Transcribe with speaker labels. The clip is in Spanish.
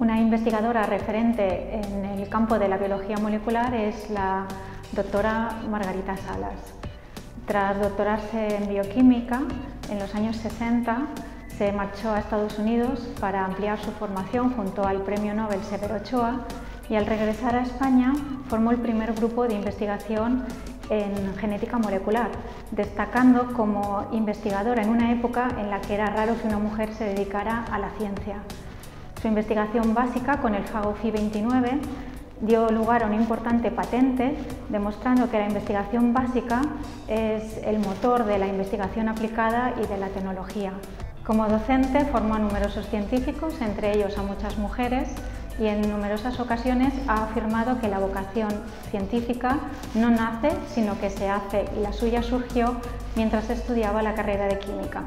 Speaker 1: Una investigadora referente en el campo de la biología molecular es la doctora Margarita Salas. Tras doctorarse en bioquímica, en los años 60 se marchó a Estados Unidos para ampliar su formación junto al premio Nobel Severo Ochoa y al regresar a España formó el primer grupo de investigación en genética molecular, destacando como investigadora en una época en la que era raro que una mujer se dedicara a la ciencia. Su investigación básica con el fago Fi29 dio lugar a una importante patente demostrando que la investigación básica es el motor de la investigación aplicada y de la tecnología. Como docente formó a numerosos científicos, entre ellos a muchas mujeres, y en numerosas ocasiones ha afirmado que la vocación científica no nace, sino que se hace y la suya surgió mientras estudiaba la carrera de química.